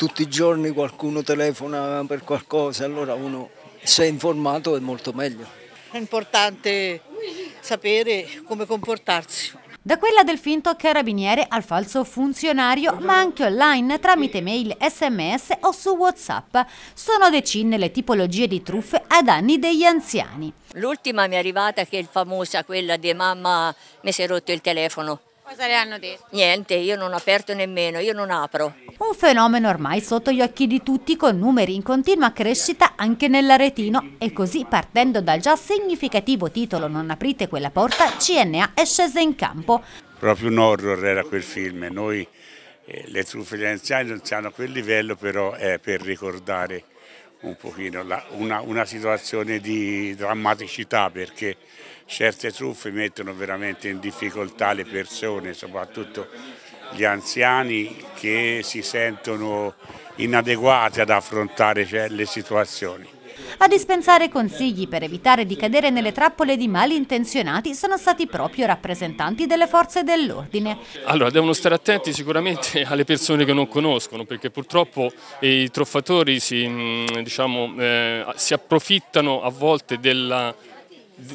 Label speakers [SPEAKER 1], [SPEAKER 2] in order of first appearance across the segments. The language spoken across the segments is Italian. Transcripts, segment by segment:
[SPEAKER 1] tutti i giorni qualcuno telefona per qualcosa, allora uno se è informato è molto meglio.
[SPEAKER 2] È importante sapere come comportarsi.
[SPEAKER 3] Da quella del finto carabiniere al falso funzionario, ma anche online tramite mail, sms o su WhatsApp. Sono decine le tipologie di truffe ai danni degli anziani.
[SPEAKER 4] L'ultima mi è arrivata che è famosa, quella di mamma mi si è rotto il telefono.
[SPEAKER 5] Cosa le hanno detto?
[SPEAKER 4] Niente, io non ho aperto nemmeno, io non apro.
[SPEAKER 3] Un fenomeno ormai sotto gli occhi di tutti con numeri in continua crescita anche nell'Aretino e così partendo dal già significativo titolo Non aprite quella porta, CNA è scesa in campo.
[SPEAKER 6] Proprio un horror era quel film, noi eh, le truffe degli anziani non siamo a quel livello però è per ricordare un pochino la, una, una situazione di drammaticità perché certe truffe mettono veramente in difficoltà le persone, soprattutto gli anziani che si sentono inadeguati ad affrontare le situazioni.
[SPEAKER 3] A dispensare consigli per evitare di cadere nelle trappole di malintenzionati sono stati proprio rappresentanti delle forze dell'ordine.
[SPEAKER 7] Allora, devono stare attenti sicuramente alle persone che non conoscono, perché purtroppo i truffatori si, mm, diciamo, eh, si approfittano a volte della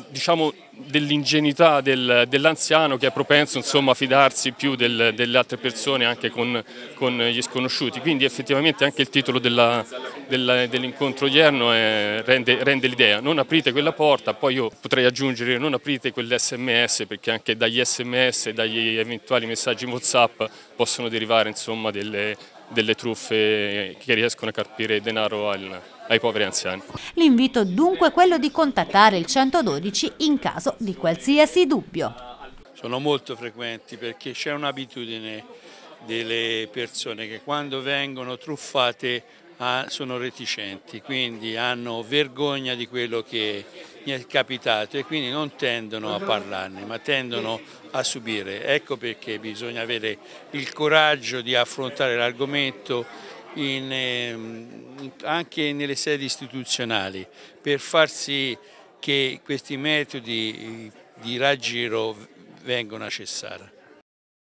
[SPEAKER 7] diciamo, dell'ingenuità del, dell'anziano che è propenso insomma, a fidarsi più del, delle altre persone anche con, con, gli sconosciuti. Quindi effettivamente anche il titolo dell'incontro odierno è, rende, rende l'idea. Non aprite quella porta, poi io potrei aggiungere non aprite quell'SMS perché anche dagli SMS e dagli eventuali messaggi WhatsApp possono derivare insomma, delle, delle truffe che riescono a carpire denaro al, ai poveri anziani.
[SPEAKER 3] L'invito dunque è quello di contattare il 112 in caso di qualsiasi dubbio.
[SPEAKER 8] Sono molto frequenti perché c'è un'abitudine delle persone che quando vengono truffate sono reticenti, quindi hanno vergogna di quello che gli è capitato e quindi non tendono a parlarne, ma tendono a subire. Ecco perché bisogna avere il coraggio di affrontare l'argomento ehm, anche nelle sedi istituzionali per far sì che questi metodi di raggiro vengano a cessare.